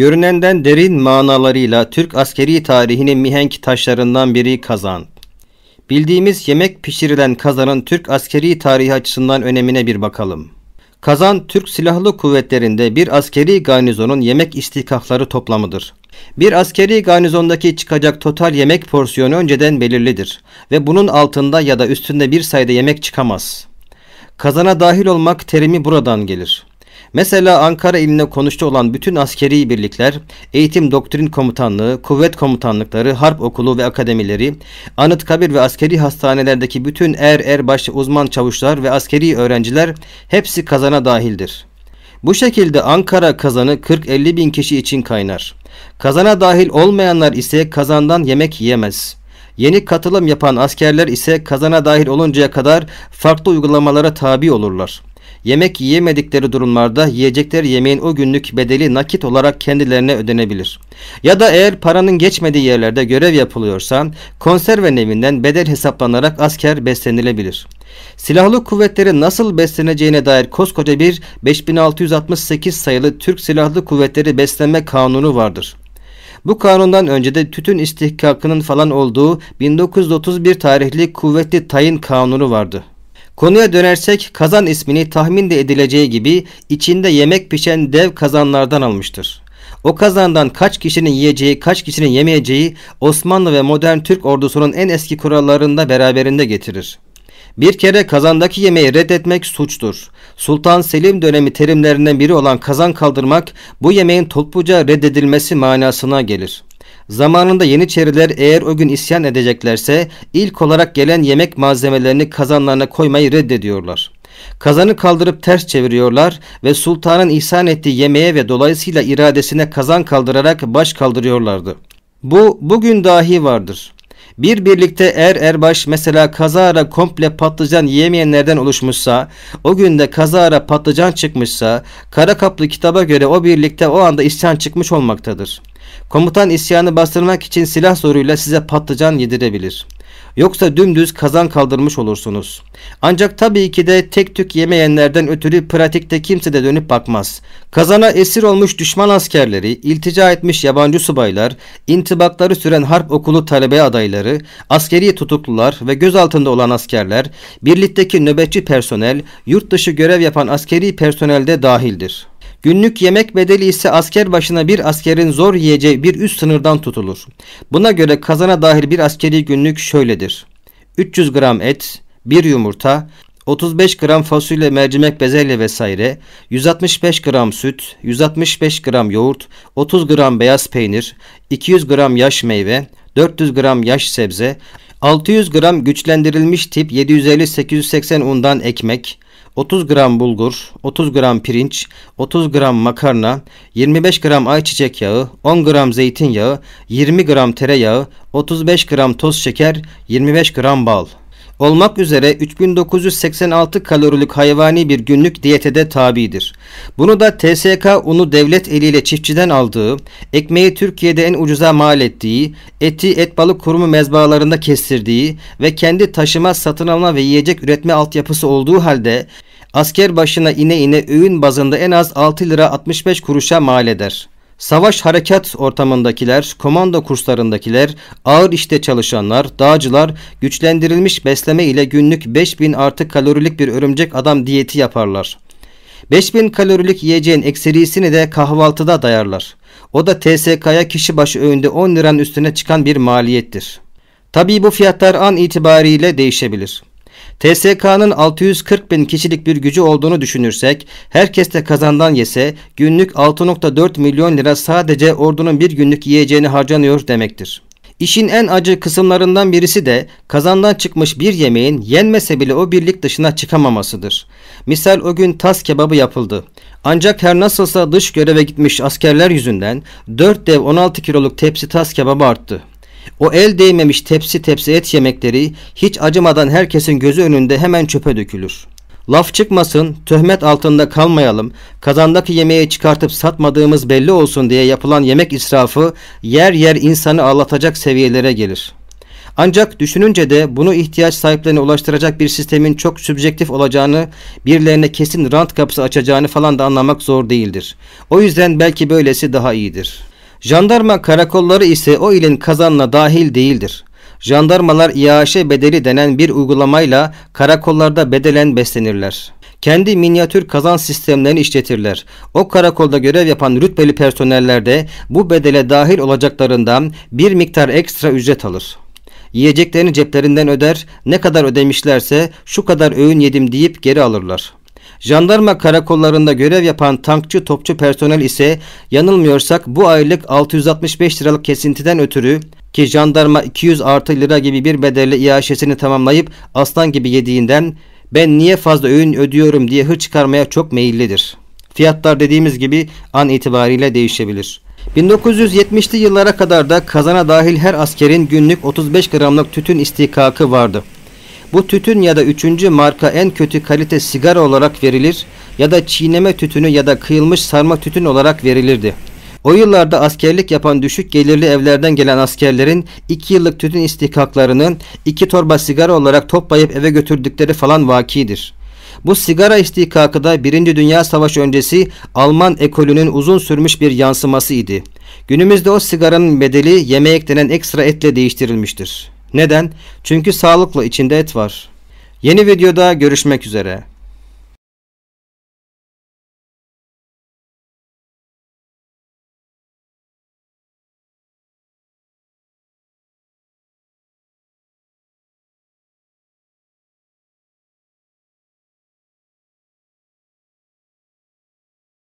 Görünenden derin manalarıyla Türk askeri tarihinin mihenk taşlarından biri kazan. Bildiğimiz yemek pişirilen kazanın Türk askeri tarihi açısından önemine bir bakalım. Kazan, Türk Silahlı Kuvvetleri'nde bir askeri garnizonun yemek istikakları toplamıdır. Bir askeri garnizondaki çıkacak total yemek porsiyonu önceden belirlidir ve bunun altında ya da üstünde bir sayıda yemek çıkamaz. Kazana dahil olmak terimi buradan gelir. Mesela Ankara iline konuştu olan bütün askeri birlikler, eğitim doktrin komutanlığı, kuvvet komutanlıkları, harp okulu ve akademileri, Anıtkabir ve askeri hastanelerdeki bütün er erbaş uzman çavuşlar ve askeri öğrenciler hepsi kazana dahildir. Bu şekilde Ankara kazanı 40-50 bin kişi için kaynar. Kazana dahil olmayanlar ise kazandan yemek yiyemez. Yeni katılım yapan askerler ise kazana dahil oluncaya kadar farklı uygulamalara tabi olurlar. Yemek yiyemedikleri durumlarda yiyecekleri yemeğin o günlük bedeli nakit olarak kendilerine ödenebilir. Ya da eğer paranın geçmediği yerlerde görev yapılıyorsa konserve evinden bedel hesaplanarak asker beslenilebilir. Silahlı kuvvetlerin nasıl besleneceğine dair koskoca bir 5668 sayılı Türk Silahlı Kuvvetleri Beslenme Kanunu vardır. Bu kanundan önce de tütün istihkakının falan olduğu 1931 tarihli kuvvetli tayin kanunu vardı. Konuya dönersek kazan ismini tahmin de edileceği gibi içinde yemek pişen dev kazanlardan almıştır. O kazandan kaç kişinin yiyeceği, kaç kişinin yemeyeceği Osmanlı ve modern Türk ordusunun en eski kurallarında beraberinde getirir. Bir kere kazandaki yemeği reddetmek suçtur. Sultan Selim dönemi terimlerinden biri olan kazan kaldırmak bu yemeğin topluca reddedilmesi manasına gelir. Zamanında Yeniçeriler eğer o gün isyan edeceklerse ilk olarak gelen yemek malzemelerini kazanlarına koymayı reddediyorlar. Kazanı kaldırıp ters çeviriyorlar ve sultanın ihsan ettiği yemeğe ve dolayısıyla iradesine kazan kaldırarak baş kaldırıyorlardı. Bu bugün dahi vardır. Bir birlikte er erbaş mesela kazara komple patlıcan yiyemeyenlerden oluşmuşsa, o günde kazara patlıcan çıkmışsa, kara kaplı kitaba göre o birlikte o anda isyan çıkmış olmaktadır. Komutan isyanı bastırmak için silah zoruyla size patlıcan yedirebilir. Yoksa dümdüz kazan kaldırmış olursunuz. Ancak tabii ki de tek tük yemeyenlerden ötürü pratikte kimse de dönüp bakmaz. Kazana esir olmuş düşman askerleri, iltica etmiş yabancı subaylar, intibakları süren harp okulu talebe adayları, askeri tutuklular ve gözaltında olan askerler, birlikteki nöbetçi personel, yurt dışı görev yapan askeri personel de dahildir. Günlük yemek bedeli ise asker başına bir askerin zor yiyeceği bir üst sınırdan tutulur. Buna göre kazana dahil bir askeri günlük şöyledir. 300 gram et, 1 yumurta, 35 gram fasulye, mercimek, bezelye vesaire, 165 gram süt, 165 gram yoğurt, 30 gram beyaz peynir, 200 gram yaş meyve, 400 gram yaş sebze, 600 gram güçlendirilmiş tip 750-880 undan ekmek, 30 gram bulgur, 30 gram pirinç, 30 gram makarna, 25 gram ayçiçek yağı, 10 gram zeytinyağı, 20 gram tereyağı, 35 gram toz şeker, 25 gram bal olmak üzere 3986 kalorilik hayvani bir günlük diyetede tabidir. Bunu da TSK unu devlet eliyle çiftçiden aldığı, ekmeği Türkiye'de en ucuza mal ettiği, eti et balık kurumu mezbahalarında kestirdiği ve kendi taşıma, satın alma ve yiyecek üretme altyapısı olduğu halde asker başına ine ine öğün bazında en az 6 lira 65 kuruşa mal eder. Savaş harekat ortamındakiler, komando kurslarındakiler, ağır işte çalışanlar, dağcılar güçlendirilmiş besleme ile günlük 5000 artı kalorilik bir örümcek adam diyeti yaparlar. 5000 kalorilik yiyeceğin ekserisini de kahvaltıda dayarlar. O da TSK'ya kişi başı öğünde 10 liranın üstüne çıkan bir maliyettir. Tabii bu fiyatlar an itibariyle değişebilir. TSK'nın 640 bin kişilik bir gücü olduğunu düşünürsek, herkes de kazandan yese günlük 6.4 milyon lira sadece ordunun bir günlük yiyeceğini harcanıyor demektir. İşin en acı kısımlarından birisi de kazandan çıkmış bir yemeğin yenmese bile o birlik dışına çıkamamasıdır. Misal o gün tas kebabı yapıldı. Ancak her nasılsa dış göreve gitmiş askerler yüzünden 4 dev 16 kiloluk tepsi tas kebabı arttı. O el değmemiş tepsi tepsi et yemekleri hiç acımadan herkesin gözü önünde hemen çöpe dökülür. Laf çıkmasın, töhmet altında kalmayalım, kazandaki yemeği çıkartıp satmadığımız belli olsun diye yapılan yemek israfı yer yer insanı ağlatacak seviyelere gelir. Ancak düşününce de bunu ihtiyaç sahiplerine ulaştıracak bir sistemin çok sübjektif olacağını, birilerine kesin rant kapısı açacağını falan da anlamak zor değildir. O yüzden belki böylesi daha iyidir. Jandarma karakolları ise o ilin kazanına dahil değildir. Jandarmalar İAŞ bedeli denen bir uygulamayla karakollarda bedelen beslenirler. Kendi minyatür kazan sistemlerini işletirler. O karakolda görev yapan rütbeli personeller de bu bedele dahil olacaklarından bir miktar ekstra ücret alır. Yiyeceklerini ceplerinden öder, ne kadar ödemişlerse şu kadar öğün yedim deyip geri alırlar. Jandarma karakollarında görev yapan tankçı topçu personel ise yanılmıyorsak bu aylık 665 liralık kesintiden ötürü ki jandarma 200 artı lira gibi bir bedelle iaşesini tamamlayıp aslan gibi yediğinden ben niye fazla öğün ödüyorum diye hır çıkarmaya çok meyillidir. Fiyatlar dediğimiz gibi an itibariyle değişebilir. 1970'li yıllara kadar da kazana dahil her askerin günlük 35 gramlık tütün istikakı vardı. Bu tütün ya da üçüncü marka en kötü kalite sigara olarak verilir ya da çiğneme tütünü ya da kıyılmış sarma tütün olarak verilirdi. O yıllarda askerlik yapan düşük gelirli evlerden gelen askerlerin 2 yıllık tütün istihkaklarını 2 torba sigara olarak toplayıp eve götürdükleri falan vakidir. Bu sigara istihkakı da 1. Dünya Savaşı öncesi Alman ekolünün uzun sürmüş bir yansıması idi. Günümüzde o sigaranın bedeli yemeğe eklenen ekstra etle değiştirilmiştir. Neden? Çünkü sağlıklı içinde et var. Yeni videoda görüşmek üzere.